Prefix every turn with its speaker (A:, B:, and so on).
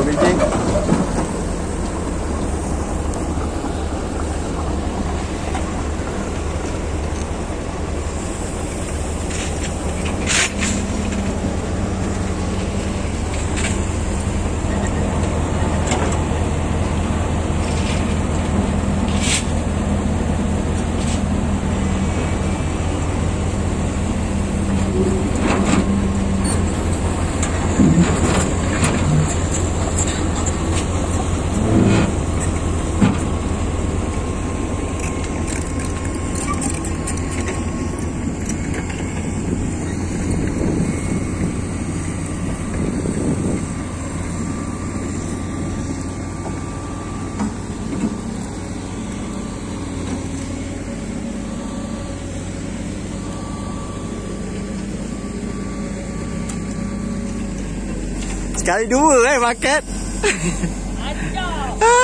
A: everything. Sekali dua eh makan.
B: Ajar.